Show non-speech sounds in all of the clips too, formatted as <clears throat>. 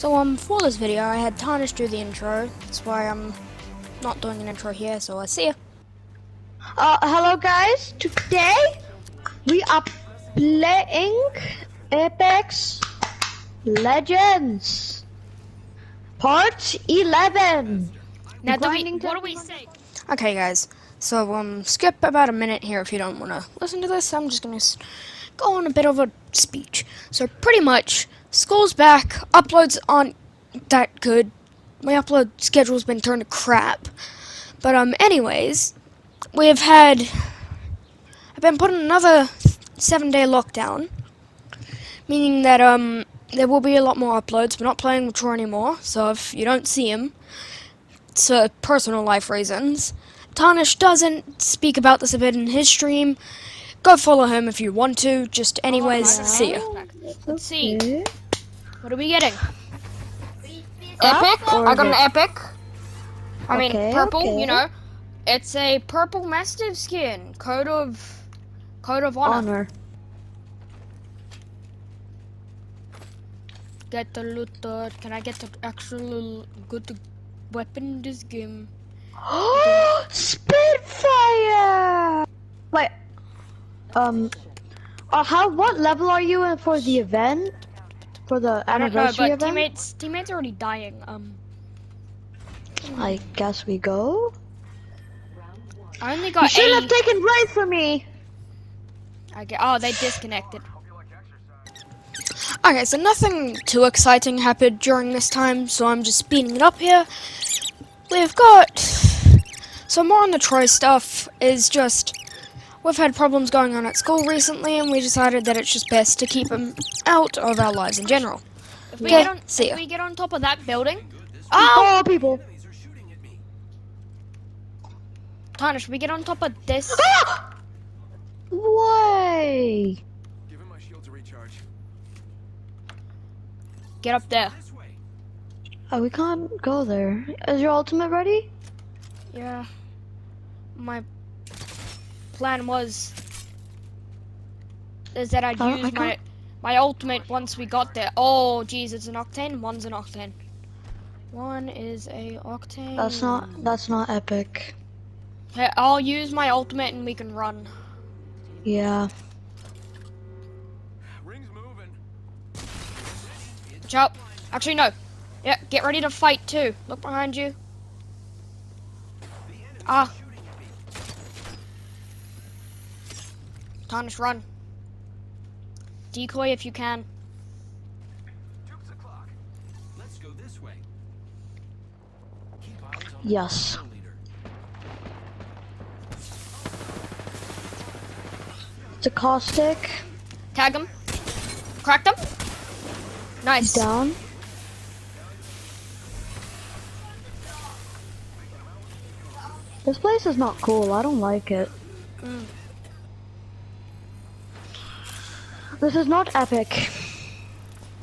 So um, for this video, I had Tarnish do the intro. That's why I'm not doing an intro here. So I uh, see ya. Uh, hello guys. Today we are playing Apex Legends Part 11. Now, do we, what do we say? Okay, guys. So um, skip about a minute here if you don't want to listen to this. I'm just gonna go on a bit of a speech. So pretty much, school's back. Uploads aren't that good. My upload schedule's been turned to crap. But um, anyways, we've had. I've been put in another seven-day lockdown, meaning that um, there will be a lot more uploads. We're not playing with Troy anymore, so if you don't see him, it's for personal life reasons. Tarnish doesn't speak about this a bit in his stream. Go follow him if you want to. Just anyways, see ya. Let's see. What are we getting? Epic. I got an epic. I mean, Okay, purple. okay. You know, it's a purple mastiff skin. Code of, code of honor. Honor. Get the loot. uh, Can I get the actual good weapon in this game? Oh! <gasps> Spitfire! Wait. Um. Uh, how? What level are you in for the event? For the I don't know, anniversary but event? teammates, teammates are already dying. Um, I guess we go. I only got. You got should have taken right for me. I get. Oh, they disconnected. Okay, so nothing too exciting happened during this time, so I'm just speeding it up here. We've got. So, more on the Troy stuff is just. We've had problems going on at school recently, and we decided that it's just best to keep him out of our lives in general. If we Okay, get on, see if ya. we get on top of that building. Oh, Oh, people. Tarnish, we get on top of this. <gasps> Way. Give him my shield to recharge. Get up there. Oh, we can't go there. Is your ultimate ready? Yeah. My plan was is that I'd Oh, I use my my ultimate once we got there. Oh, geez, it's an octane. One's an octane. One is a octane. That's not. That's not epic. Okay, I'll use my ultimate and we can run. Yeah. Ring's moving. Watch out. Actually, no. Yeah, get ready to fight too. Look behind you. Ah. Tarnish, run. Decoy if you can. Dukes o'clock. Let's go this way. Keep eyes on Yes. It's a caustic. Tag him. Cracked him. Nice. Down. This place is not cool. I don't like it. Mm. This is not epic.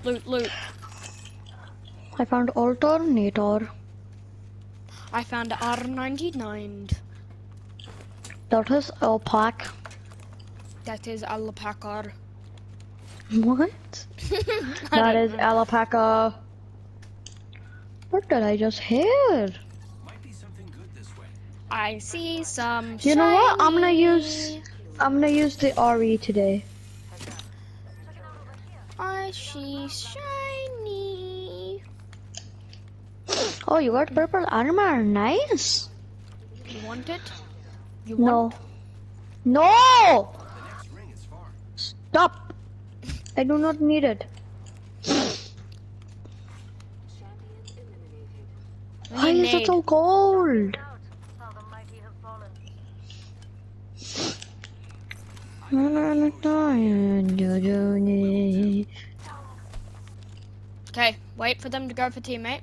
Loot, loot. I found alternator. I found R99. That is alpaca. That is alpaca. What? <laughs> that is That know. alpaca. What did I just hear? Might be something good this way. I see some. You know what? I'm gonna use- I'm gonna use the RE today. I see shiny. Oh, you got purple armor. Nice. You want it? You want? No. No! The next ring is far. Stop! I do not need it. Why is it so cold? Wait for them to go for teammate.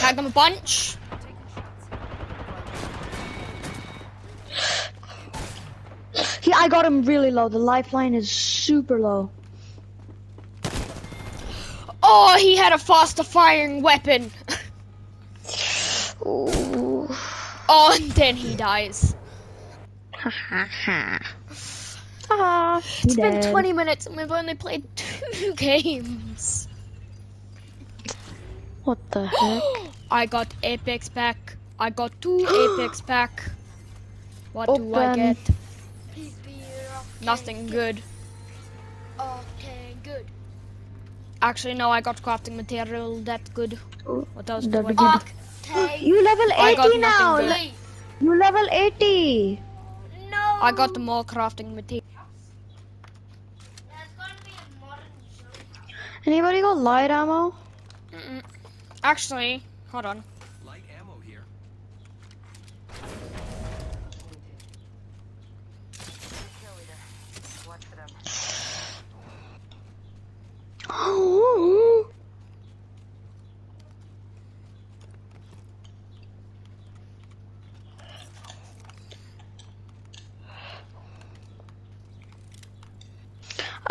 Tag them a bunch. Yeah, I got him really low. The lifeline is super low. Oh, he had a faster firing weapon. Oh, and then he dies. Ha ha ha. Haha. It's been 20 minutes and we've only played two <laughs> games. What the heck? <gasps> I got Apex pack. I got two <gasps> Apex pack. What do I get? Nothing good. Okay, good. Actually, no, I got crafting material. That's good. What else do that'd I get? good. You level 80 now. le- You level 80. I got the more crafting material. Anybody got light ammo? Mm-mm. Actually, hold on. Light ammo here.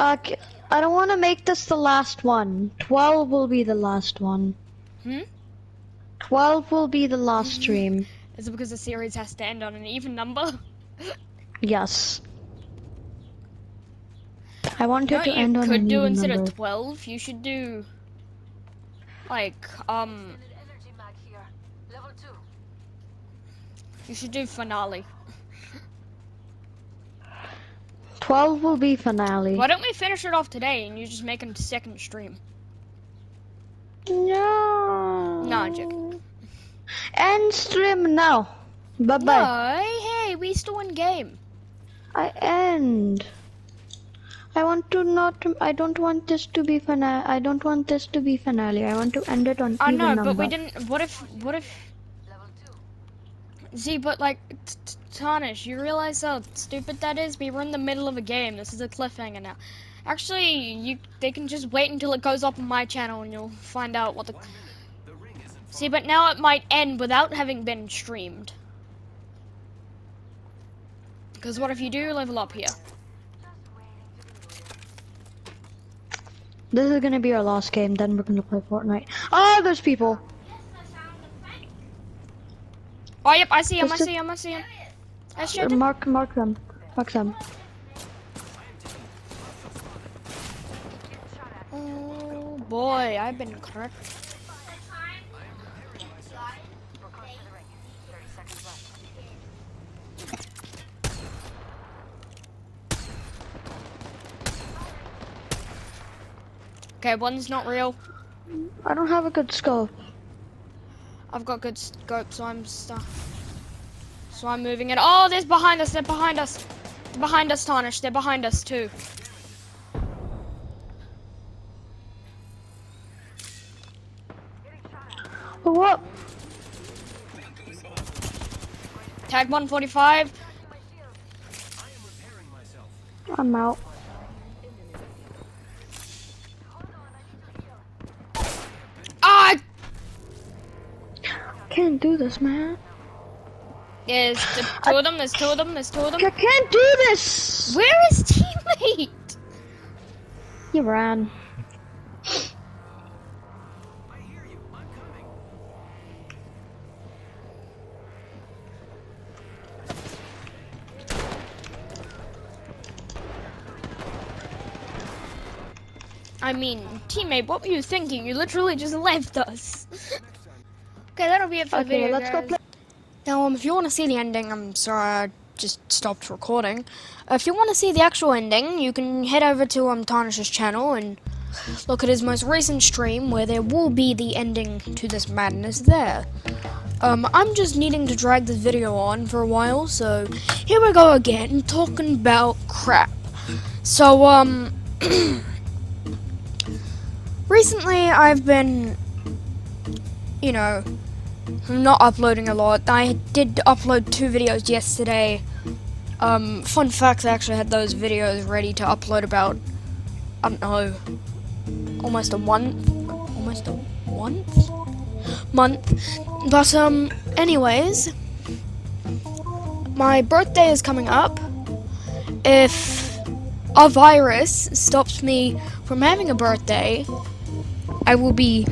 Uh, c- I don't want to make this the last one. 12 will be the last one. Hmm? 12 will be the last stream. Is it because the series has to end on an even number? <laughs> Yes. I want You it know to what you end on could an do even instead number. of 12? You should do. Like, um. You should do finale. 12 will be finale. Why don't we finish it off today and you just make a second stream? No. No, I'm joking. End stream now. Bye bye. No, hey, we still in game. I end. I want to not. I don't want this to be finale. I don't want this to be finale. I want to end it on I even know, but we didn't. What if? What if? See, but like, t- t- Tarnish, you realize how stupid that is? We were in the middle of a game. This is a cliffhanger now. Actually, you they can just wait until it goes up on my channel and you'll find out what the. The ring isn't. See, but now it might end without having been streamed. Because what if you do level up here? This is gonna be our last game. Then we're gonna play Fortnite. Ah, oh, there's people. Oh, yep, I see him, I Just a- see him, I see him. I shot Mark, mark them. Mark them. Oh boy, I've been cracked. Okay, one's not real. I don't have a good scope. I've got good scope, so I'm stuck. So I'm moving it. Oh, there's behind us. They're behind us. They're Behind us, Tarnish. They're behind us too. What? Tag 145. I am out. myself. I'm out. Ah! Can't do this, man. There's the two of them. There's two of them. There's two of them. I can't do this. Where is teammate? <laughs> You ran. I hear you. I'm coming. I mean, teammate, what were you thinking? You literally just left us. <laughs> okay, that'll be it for the video, let's go play. Now, um, if you want to see the ending, I'm sorry, I just stopped recording. If you want to see the actual ending, you can head over to um Tarnish's channel and look at his most recent stream, where there will be the ending to this madness there. Um, I'm just needing to drag this video on for a while, so here we go again, talking about crap. So, um, <clears throat> recently I've been, you know, not uploading a lot. I did upload two videos yesterday. Um, fun fact, I actually had those videos ready to upload about, I don't know, almost a month? Almost a month? Month. But, um, anyways, my birthday is coming up. If a virus stops me from having a birthday, I will be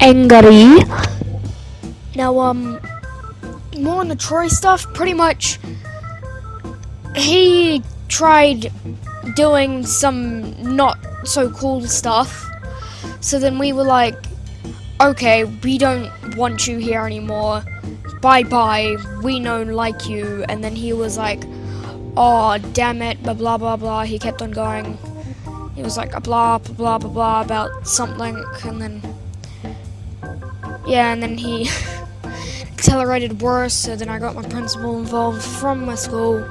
angry. Now, um, more on the Troy stuff, pretty much, he tried doing some not so cool stuff. So then we were like, okay, we don't want you here anymore. Bye bye. We don't like you. And then he was like, oh, damn it, blah blah blah blah. He kept on going. He was like, blah blah blah blah blah about something. And then, yeah, and then he <laughs> accelerated worse. So then I got my principal involved from my school.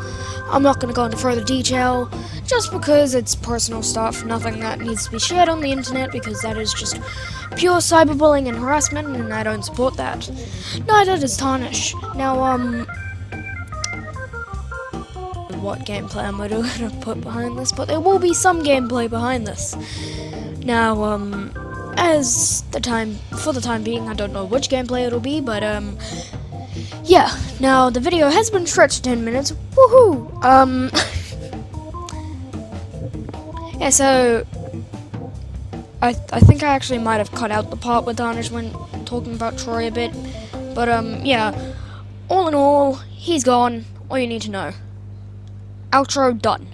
I'm not going to go into further detail just because it's personal stuff, nothing that needs to be shared on the internet because that is just pure cyberbullying and harassment and I don't support that. Neither does Tarnish. Now, um, what gameplay am I going <laughs> to put behind this? But there will be some gameplay behind this. Now, um, as the time, for the time being, I don't know which gameplay it'll be, but, um, yeah, now the video has been stretched to 10 minutes. Woohoo! Um, <laughs> yeah, so I I think I actually might have cut out the part where Tarnish when talking about Troy a bit, but um, yeah. All in all, he's gone. All you need to know. Outro done.